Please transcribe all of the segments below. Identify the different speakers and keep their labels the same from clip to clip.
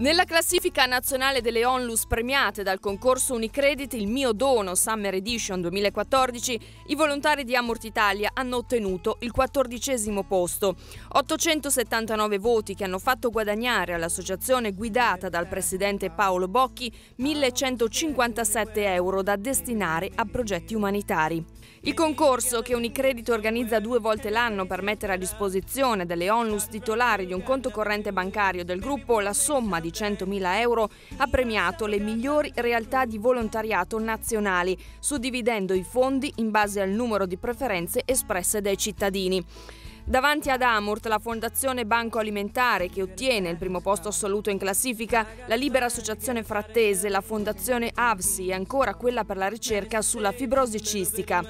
Speaker 1: Nella classifica nazionale delle onlus premiate dal concorso Unicredit Il mio dono Summer Edition 2014, i volontari di Amort Italia hanno ottenuto il quattordicesimo posto. 879 voti che hanno fatto guadagnare all'associazione guidata dal presidente Paolo Bocchi 1157 euro da destinare a progetti umanitari. Il concorso che Unicredit organizza due volte l'anno per mettere a disposizione delle onlus titolari di un conto corrente bancario del gruppo la somma di 100.000 euro ha premiato le migliori realtà di volontariato nazionali, suddividendo i fondi in base al numero di preferenze espresse dai cittadini. Davanti ad Amurt, la Fondazione Banco Alimentare, che ottiene il primo posto assoluto in classifica, la Libera Associazione Frattese, la Fondazione AVSI e ancora quella per la ricerca sulla fibrosi cistica.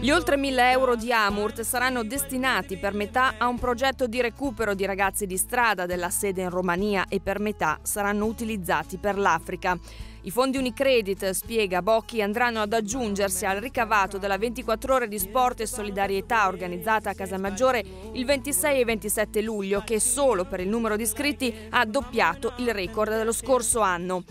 Speaker 1: Gli oltre 1000 euro di Amurt saranno destinati per metà a un progetto di recupero di ragazzi di strada della sede in Romania e per metà saranno utilizzati per l'Africa. I fondi Unicredit, spiega Bocchi, andranno ad aggiungersi al ricavato della 24 ore di sport e solidarietà organizzata a Casamaggiore il 26 e 27 luglio, che solo per il numero di iscritti ha doppiato il record dello scorso anno.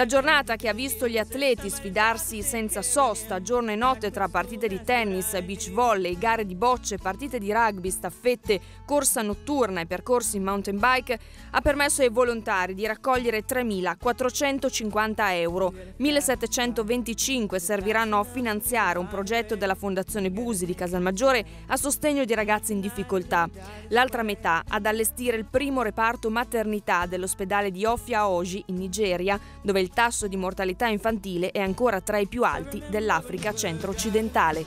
Speaker 1: La giornata che ha visto gli atleti sfidarsi senza sosta giorno e notte tra partite di tennis, beach volley, gare di bocce, partite di rugby, staffette, corsa notturna e percorsi in mountain bike ha permesso ai volontari di raccogliere 3.450 euro. 1.725 serviranno a finanziare un progetto della Fondazione Busi di Casalmaggiore a sostegno di ragazzi in difficoltà. L'altra metà ad allestire il primo reparto maternità dell'ospedale di Ofia Oji in Nigeria, dove il tasso di mortalità infantile è ancora tra i più alti dell'Africa centro-occidentale.